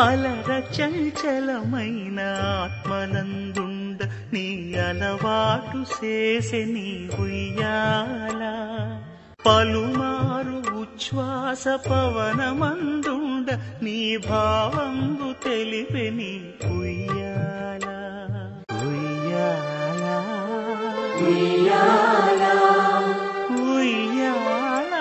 అలర చంచలమైన ఆత్మనందుండ నీ అలవాటు చేసే నీ ఉయ్యాల పలుమారు ఉచ్ఛ్వాస పవనమందుండ నీ భావంగు తెలిపి నీ ఉయ్యాల ఉయ్యాల. ఉయ్యాల. ఉయ్యాల.